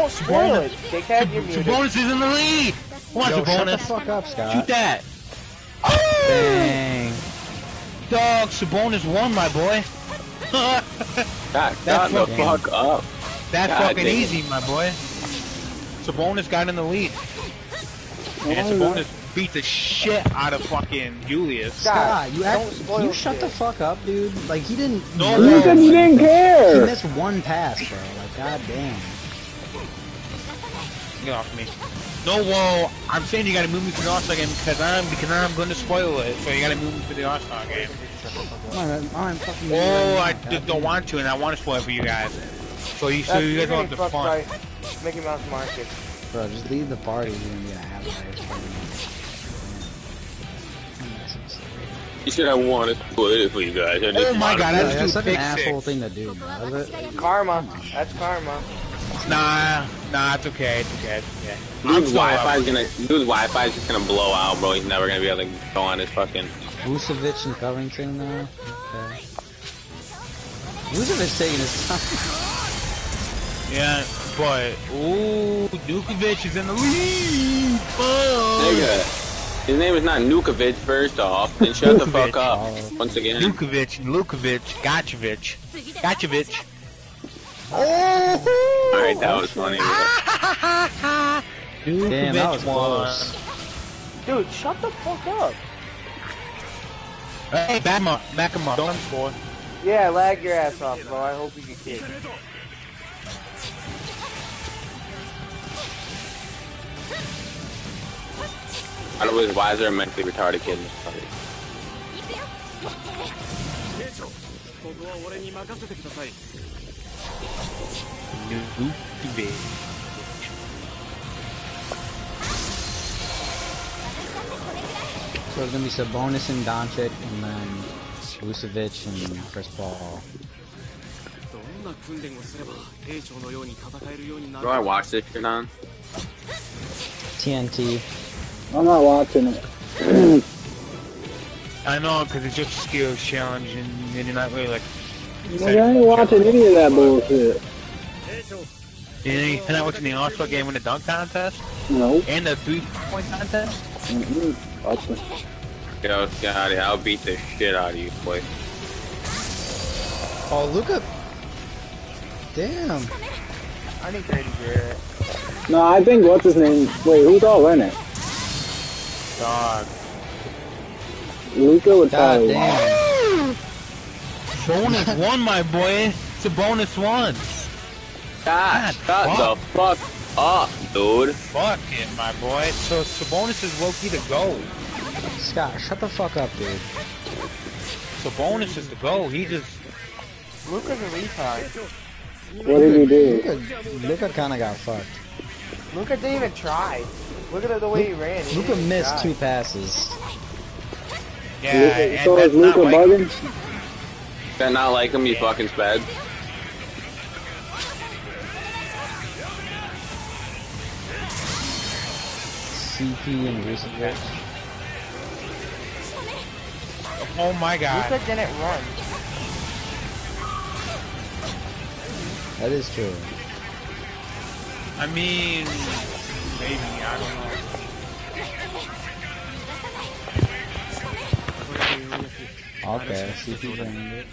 Don't spoil it, dickhead. You're muted. Sabonis is in the lead! Watch Yo, Yo, shut the fuck up, Scott. Shoot that. Dang. Dog, Sabonis won, my boy. God, That's shut the fucking- fuck up. That's God fucking damn. easy, my boy. Sabonis got in the lead. And Sabonis beat the shit out of fucking Julius. Scott, you act, you shut the fuck up, dude. Like he didn't. No, he You said you didn't care. He missed one pass, bro. Like god damn. Get off me. No, well, I'm saying you gotta move me to the All-Star game because I'm because I'm gonna spoil it. So you gotta move me to the All-Star game. I'm, I'm fucking. Oh, I just don't want to, and I want to spoil it for you guys. So you so That's- you guys don't have getting the fucked fun. by Mickey Mouse Market. Bro, just leave the party. You're gonna get an avalanche. You should have wanted to put it for you guys. Oh my God, That's, just that's such an asshole thing to do, bro. Is it? Karma. That's karma. Nah, nah, it's okay, it's okay, it's okay. I'm Dude's still Wi-Fi is gonna, dude's Wi-Fi is just gonna blow out, bro. He's never gonna be able to go on his fucking. Vucevic and Covington, though. Okay. Vucevic taking his time. Yeah, but ooh, Dukovic is in the lead. Fuck. Nigga, his name is not Nukovic. First off, then shut the fuck up. Oh. Once again, Lukovic, Lukovic, Gachovic, Gachovic. Oh, all right, that was funny. Dukovic Damn, that was close. Dude, shut the fuck up. Hey, back him up, back him up. Don't score. Yeah, lag your ass off, bro. I hope you get kicked. I don't know why is there a mentally retarded kid in this party? Dukovic. So it's gonna be Sabonis and Doncic, and then Vucevic and Chris Paul. Do I watch this shit on? TNT. I'm not watching it. I know, because it's just a skills challenge, and, and you're not really like. Like, I ain't watching any of that bullshit. You're not watching the All-Star game in the dunk contest No. and the three-point contest. Mm-mm. Fuck me. Yo, Scotty, I'll beat the shit out of you, boy. Oh, look Luka. Damn. I need Grady Jarrett. No, I think what's his name? Wait, who's all in it? Dog. Luka would God probably. damn. Bonus one, my boy. It's a bonus one. God, God, shut the fuck up, dude. Fuck it, my boy. So Sabonis is Loki to go. Scott, shut the fuck up, dude. Sabonis is the go. He just Luka's a retard. What did he do? Luka, Luka kind of got fucked. Luka didn't even try. Look at the way he ran. He Luka missed try. two passes. yeah. Luka, and so that's is Luka not like, bugging? That not like him, you fucking sped. CP and Vucevic. Oh my god. Luka didn't run. That is true. I mean, maybe I don't know. Okay, CP drained it.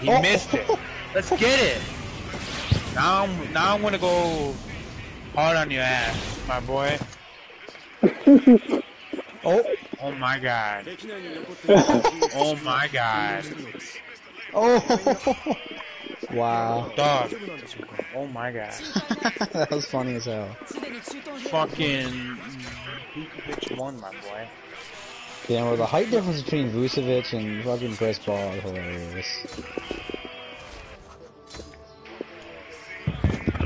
He missed it. Let's get it. Now, I'm, now I'm gonna go hard on your ass, my boy. Oh, Oh my god. Oh my god. oh! wow, Dog. Oh my god. that was funny as hell. Fucking Vukovic won, my boy. Yeah, well, the height difference between Vucevic and fucking Chris Paul is hilarious.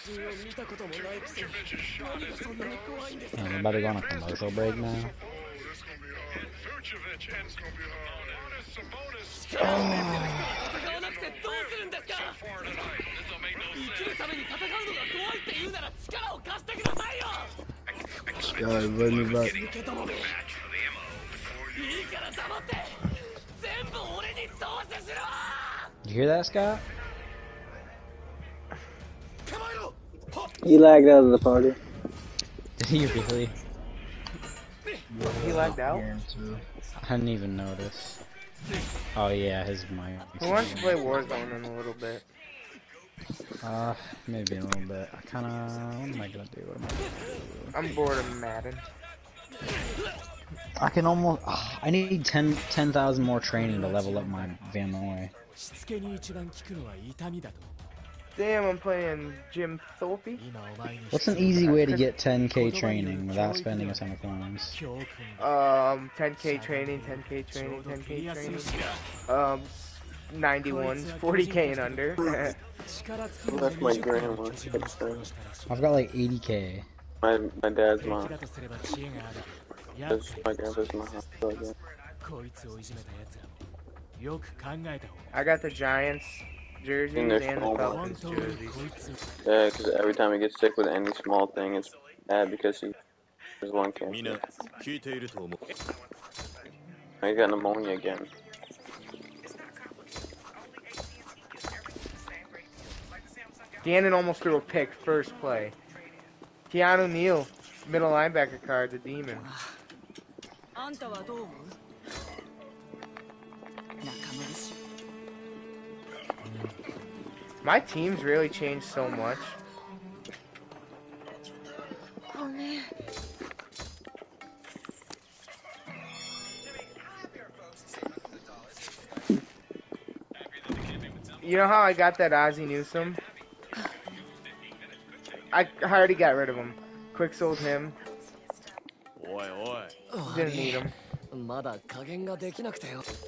再び巨人の侵入を阻んだ It's just not a, it's just me against you. Yeah, I'm about to go on a commercial break now. God, running back. Did you hear that, Scott? He lagged out of the party. Did he really? He lagged out. I didn't even notice. Oh yeah, his mic. Who wants to play Warzone in a little bit? Uh, maybe a little bit. I kinda. What am I gonna do? What am I gonna do? I'm bored of Madden. I can almost. ah, I need 10 10,000 more training to level up my Van Noy. Damn, I'm playing Jim Thorpe. What's an easy way to get 10k training without spending a ton of coins? Um, 10k training, 10k training, 10k training. Um, 91s, 40k and under. well, that's my grandma's I've got like 80k. My my dad's mom. That's my grandpa's mom. I got the Giants jerseys and, and the Falcons jerseys. Yeah, because every time he gets sick with any small thing, it's bad because he has lung cancer. I got pneumonia again. Gannon almost threw a pick first play. Keanu Neal, middle linebacker card, the demon. My team's really changed so much. Oh man. You know how I got that Ozzie Newsome? I, I already got rid of him. Quick sold him. Didn't need him. Oh,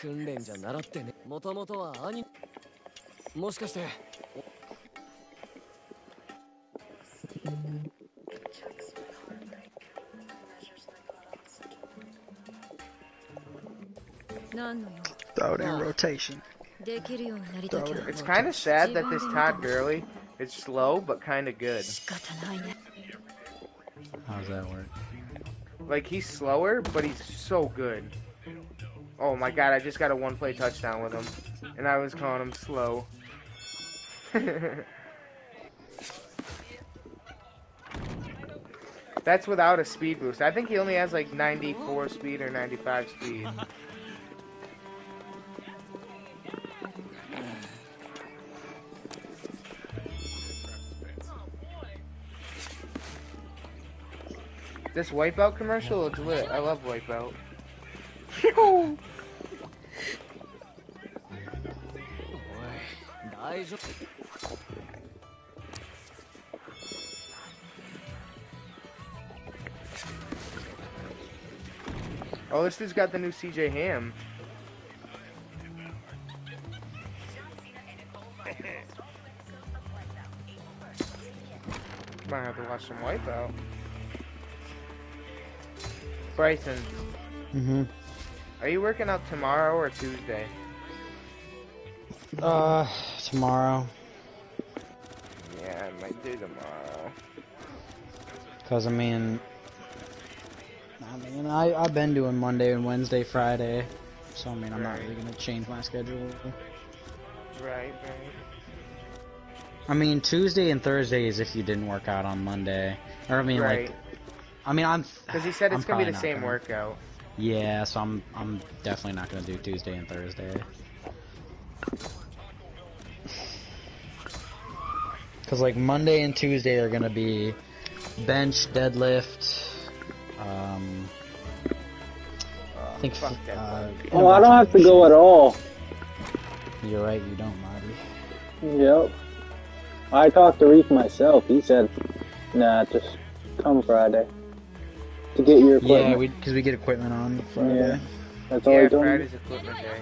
訓練じゃ習ってねもともとは兄もしかして 何の用 Throw it in rotation. できるようになりたきゃ It's kind of sad that this Todd Gurley is slow but kind of good. 仕方ないね How does that work? Like he's slower, but he's so good. Oh my god, I just got a one play touchdown with him. And I was calling him slow. That's without a speed boost. I think he only has like 94 speed or 95 speed. This Wipeout commercial looks lit. I love Wipeout. les autres. Oh, this dude's got the new CJ Ham. Might have to watch some Wipeout. Bryson. Mm-hmm. Are you working out tomorrow or Tuesday? Uh, tomorrow. Yeah, I might do tomorrow. Cause I mean, I mean, I I've been doing Monday and Wednesday, Friday, so I mean, I'm not really gonna change my schedule. Right, right. I mean, Tuesday and Thursday is if you didn't work out on Monday, or I mean, Right. like, I mean, I'm Because he said it's I'm gonna be the same gonna- workout. Yeah, so I'm I'm definitely not gonna do Tuesday and Thursday. Cause like Monday and Tuesday are gonna be bench, deadlift. Um, I think. uh, Oh, I don't have to go at all. You're right. You don't, Marty. Yep. I talked to Reef myself. He said, nah, just come Friday to get your equipment. Yeah, because we get equipment on Friday. Yeah. That's all Yeah, he told me. Friday's equipment day.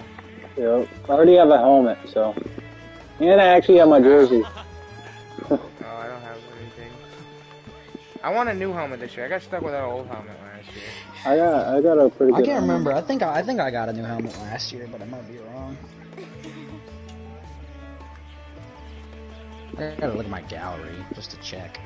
Yep. I already have a helmet, so. And I actually have my jersey. I want a new helmet this year. I got stuck with that old helmet last year. I got I got a pretty good I good. can't one. remember. I think I, I think I got a new helmet last year, but I might be wrong. I gotta look at my gallery just to check.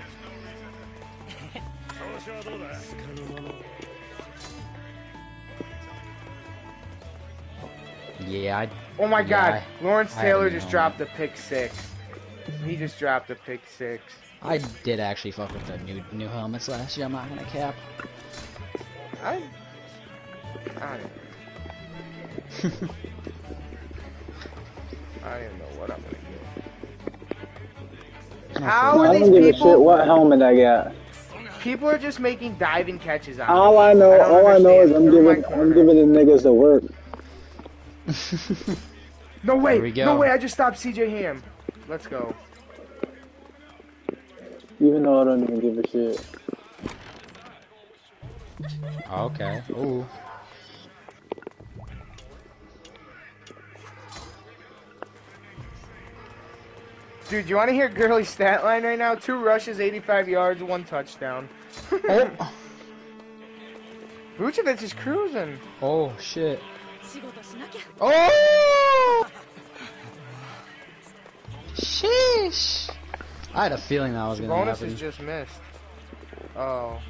Yeah, I Oh my Yeah, god, Lawrence I had a Taylor just helmet. dropped a pick six. He just dropped a pick six. I did actually fuck with the new new helmets last year. I'm not gonna cap. I. I don't, I don't even know what I'm gonna get. How are I are don't these give a people? shit what helmet I got. People are just making diving catches on. All me. I know, don't all I know is. I'm Go to giving, I'm giving the niggas the work. No way! There we go. No way! I just stopped CJ Ham. Let's go. Even though I don't even give a shit. Oh, okay. Ooh. Dude, you want to hear Gurley stat line right now? Two rushes, 85 yards, one touchdown. oh. Vucevic is cruising. Oh, shit. Oh! Sheesh. I had a feeling that was gonna happen. The Bonus happen. is just missed. Oh,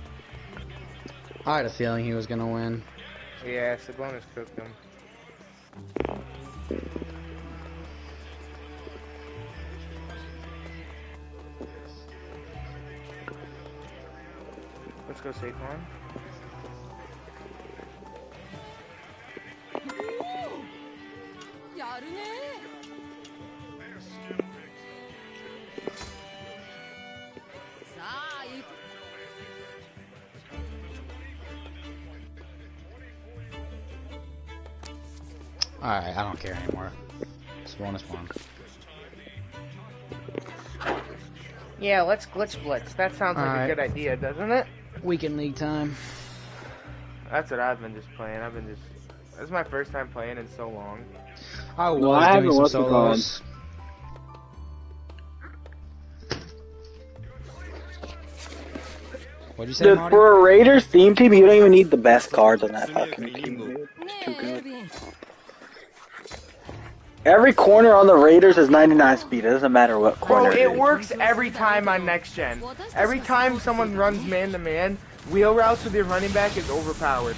I had a feeling he was gonna win. yeah, Sabonis cooked him. Let's go Saquon. や Alright, I don't care anymore. It's bonus one. Yeah, let's glitch blitz. That sounds like Alright. a good idea, doesn't it? Weekend league time. That's what I've been just playing. I've been just. This is my first time playing in so long. I was No, I haven't doing what's some it solos. What'd you say, Dude, Marty? for a Raiders theme team, you don't even need the best cards on that fucking team, Every corner on the Raiders is 99 speed. It doesn't matter what corner. Bro, it works every time on next gen. Every time someone runs man to man, wheel routes with your running back is overpowered.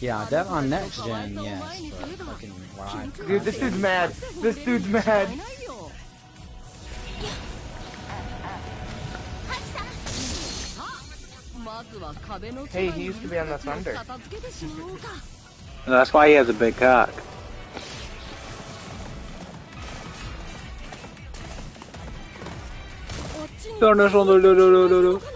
Yeah, that on next gen, yes. Fucking? Dude, this dude's mad. This dude's mad. Hey, he used to be on the Thunder. That's why he has a big cock. No, no, no, no, no, no, no.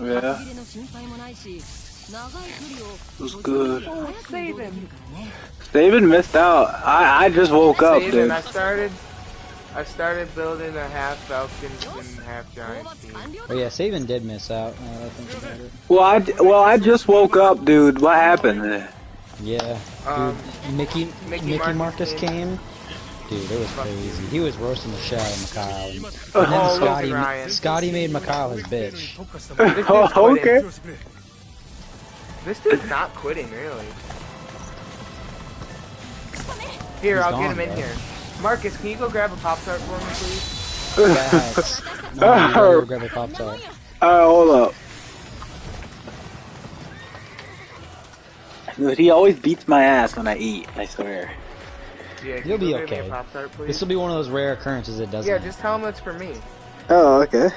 Yeah. Was good. Oh, Saban. Missed out. I, I just woke Saban, up, dude. I started, I started building a half falcon and half giant. team. Oh yeah, Saban did miss out. I well, I, well, I just woke up, dude. What happened? Yeah. Um, Mickey, Mickey, Mickey Marcus, Marcus came. came Dude, it was crazy. He was roasting the shit out of McCall. And Oh, then Logan Scotty, Ryan. Scotty made McCall his bitch. Oh, this dude's Oh, okay. This dude's not quitting, really. Here, He's I'll gone, get him in bro. here. Marcus, can you go grab a Pop Tart for me, please? Facts. No, go oh. grab a pop tart. Alright, hold up. Dude, he always beats my ass when I eat, I swear. Yeah, You'll be okay. This will be one of those rare occurrences that doesn't. Yeah, just tell him it's for me. Oh, okay.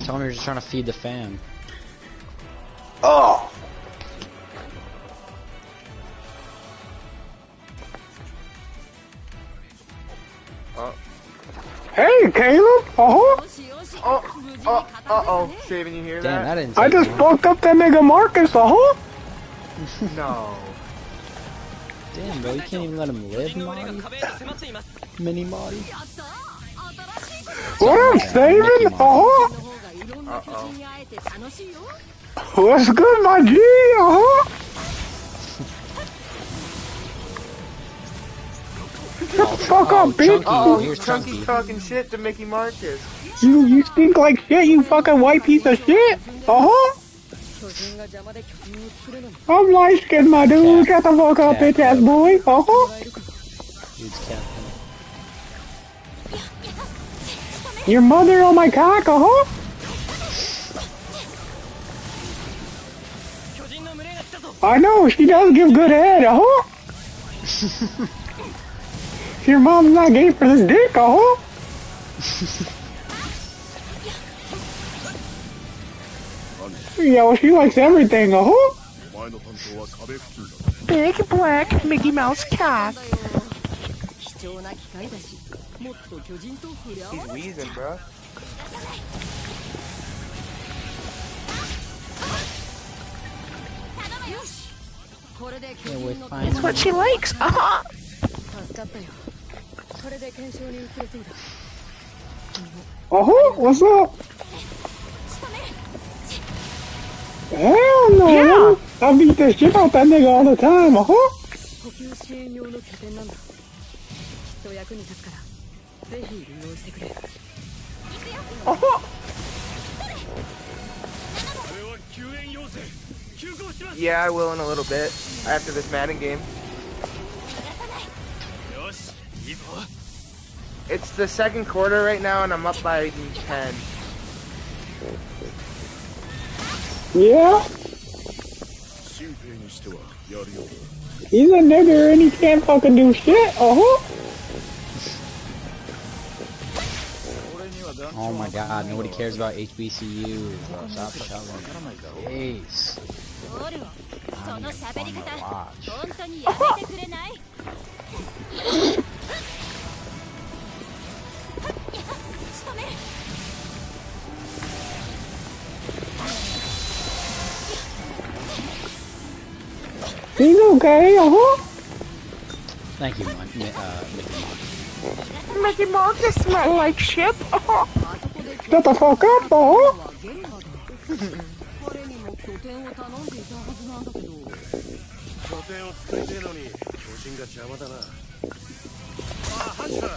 Tell him you're just trying to feed the fan. Oh. oh. Hey, Caleb! Uh-huh! Oh, uh-oh, Shaven, you hear Damn, that? that I just fucked up that nigga Marcus, uh-huh! no. Damn, bro, you can't even let him live, Marty. Mini Marty. What up, Steven? Uh -huh. Uh -oh. What's good, my G? Uh -huh. Shut the fuck up, oh, bitch! Oh, here's Chunky talking shit to Mickey Marcus. You you stink like shit, you fucking white piece of shit! Uh-huh! I'm light skinned, my dude. Shut the fuck up, bitch ass boy. Uh huh. Your mother on my cock, uh huh. I know, she does give good head, uh huh. Your mom's not game for this dick, uh huh. Yeah, well, she likes everything, uh huh? Big black Mickey Mouse cat. He's wheezing, bro. That's what she likes. Uh -huh. Oh, what's up? Hell no, Yeah. I beat the shit out that nigga all the time, uh-huh. 補給支援用の拠点なんだきっと役に立つからぜひ利用してくれ Oh, これは救援要請急行します yeah, I will in a little bit after this Madden game. よしいいぞ It's the second quarter right now, and I'm up by 10. Yeah. He's a nigger and he can't fucking do shit. Uh huh. Oh my god, nobody cares about HBCUs. Stop shoving oh my. I'm watch. He's okay, uh-huh. Thank you, Mon uh, Mickey Mouse. Mickey Mouse just smell like shit. Uh -huh. Shut the fuck up, uh -huh.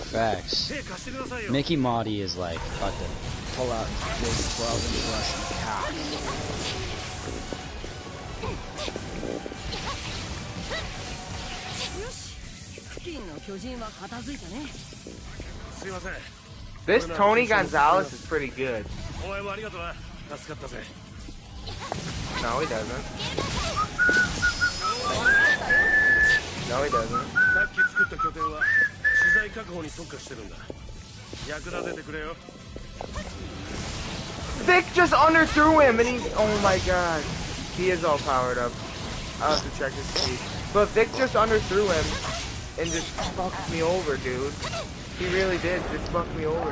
Facts. Mickey Motti is like, about to pull out 12 inch cock. This Tony Gonzalez is pretty good. No, he doesn't. No, he doesn't. Vic just underthrew him and he- Oh my god. He is all powered up. I'll have to check his speed. But Vic just underthrew him and just fucked me over, dude. He really did. Just fucked me over.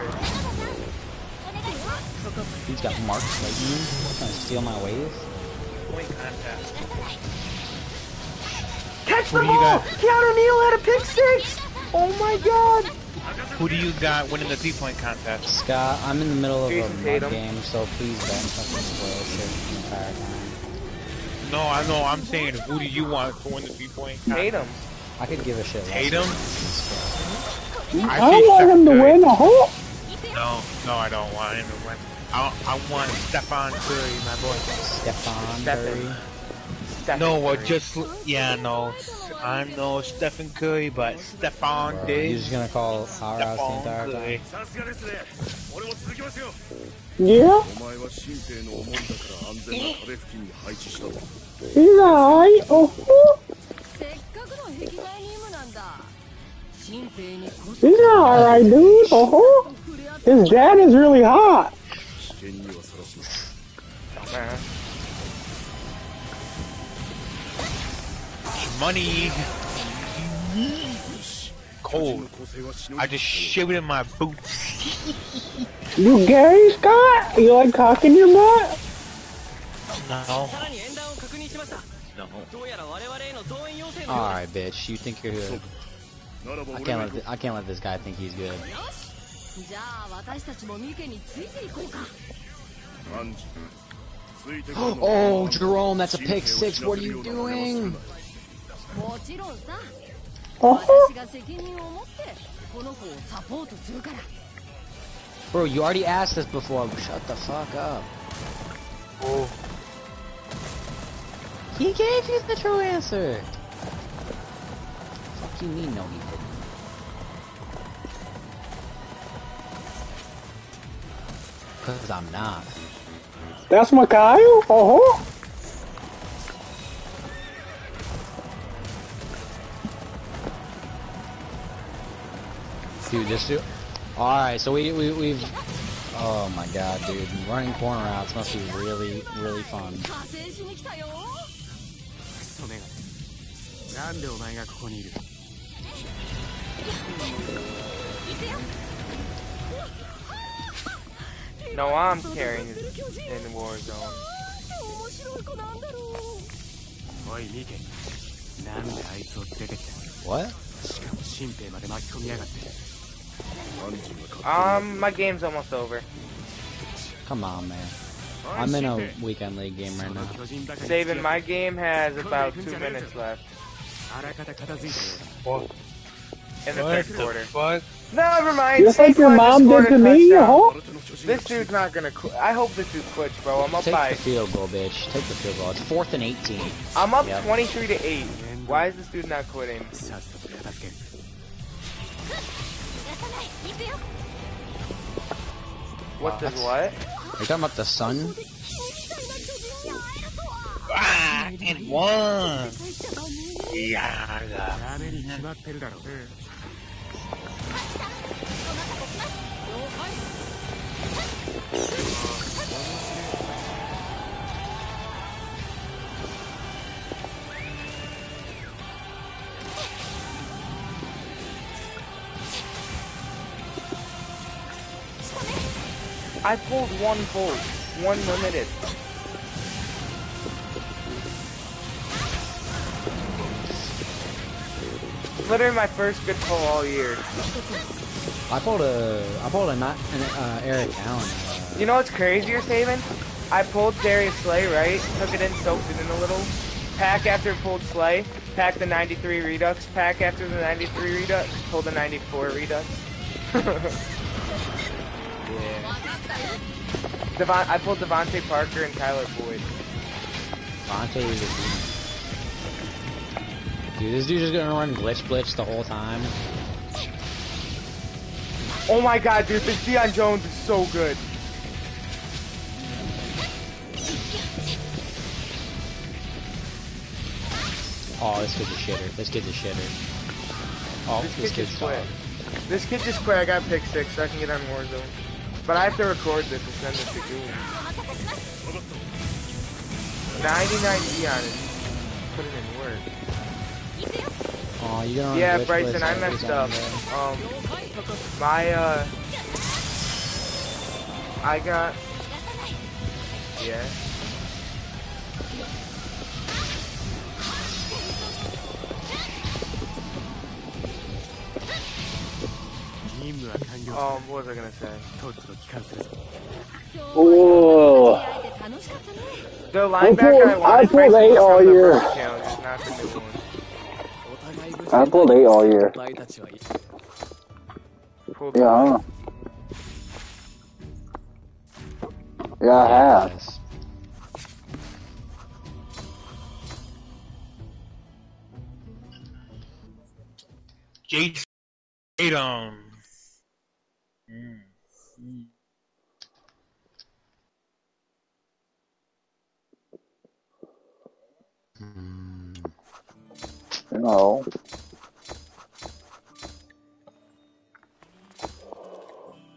He's got Mark Lightning. Trying to steal my wave. Point contest. Catch Who the do ball! got? Keanu Neal had a pick six! Oh my god! Who do you got winning the three point contest? Scott, I'm in the middle of Jason a mud game, so please don't fucking spoil shit the entire time. No, I know. I'm saying, who do you want to win the three point contest? Tatum. I could give a shit. Tatum? I, I don't want him to win. I whole. No, no, I don't want him to win. I, I want Stefan Curry, my boy. Stefan Curry. Stephen no, well, just yeah, no. I'm no Stephen Curry, but Stefan Bro, You're just gonna call our house the entire Curry. time. Yeah. He's alright. Oh. He's not alright, dude. Oh, his dad is really hot. Money. Cold. I just shivered in my boots. you Gary Scott? You like cocking your butt? No. Alright, bitch, you think you're good. I can't let I can't let this guy think he's good. oh, Jerome, that's a pick six. What are you doing? Oh. Bro, you already asked this before. Shut the fuck up. Oh. He gave you the true answer. Fuck you mean no he didn't. Cause I'm not. that's Makayo? Oh, Dude, this dude. Alright, so we, we, we've. Oh my god, dude. Running corner routes must be really, really fun. 加勢しに来たよクソメガネなんでお前がここにいる No, I'm carrying it in the war zone. 面白い子なんだろうおいミケなんであいつを連れてきた What? しかも新兵まで巻き込みやがって Um, my game's almost over. Come on, man. I'm in a weekend league game right now. Saving my game has about two minutes left. Whoa. In the third quarter. Never mind. Just like your mom did to me, you hope? This dude's not gonna quit. I hope this dude quits, bro. I'm up by. Take the field goal, bitch. Take the field goal. It's fourth and 18. I'm up 23 to 8. Why is this dude not quitting? What does what? Are you talking about the sun? Ah, and one. Yeah. I pulled one volt, one limited. Literally my first good pull all year. I pulled a I pulled a not an uh, Eric Allen. Uh, You know what's crazier, Saban? I pulled Darius Slay, right? Took it in, soaked it in a little. Pack after pulled Slay. Pack the 93 Redux. Pack after the 93 Redux. Pulled the 94 Redux. yeah. Devon, I pulled DeVante Parker and Tyler Boyd. Fonte is a beast. Dude, this dude's just gonna run glitch blitz the whole time. Oh my god, dude, this Deion Jones is so good. Oh, this kid's a shitter. This kid's a shitter. Oh, This this, kid kid's just This kid just quit. I got pick six, so I can get on Warzone. But I have to record this and send it to Goon. 99 Deion is putting in work. Oh, you gonna Yeah, Bryson, I messed up. bro. Um, my, uh, I got, yeah. Um, what was I gonna say? Oh. The linebacker I, pulled, I, I pulled eight all year. Count, I pulled eight all year. Yeah, Yeah, I have. Jason. Um, Mm. Mm. Hmm. No.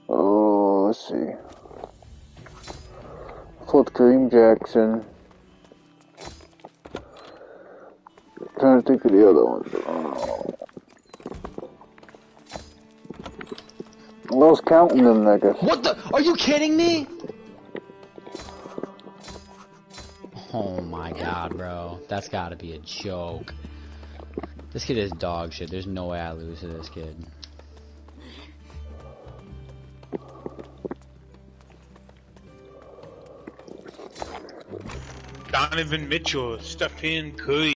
Oh, let's see. Flip Kareem Jackson. trying to think of the other ones. I lost counting them niggas. What the? Are you kidding me? Oh my god, bro. That's gotta be a joke. This kid is dog shit. There's no way I lose to this kid. Donovan Mitchell, Stephen Curry.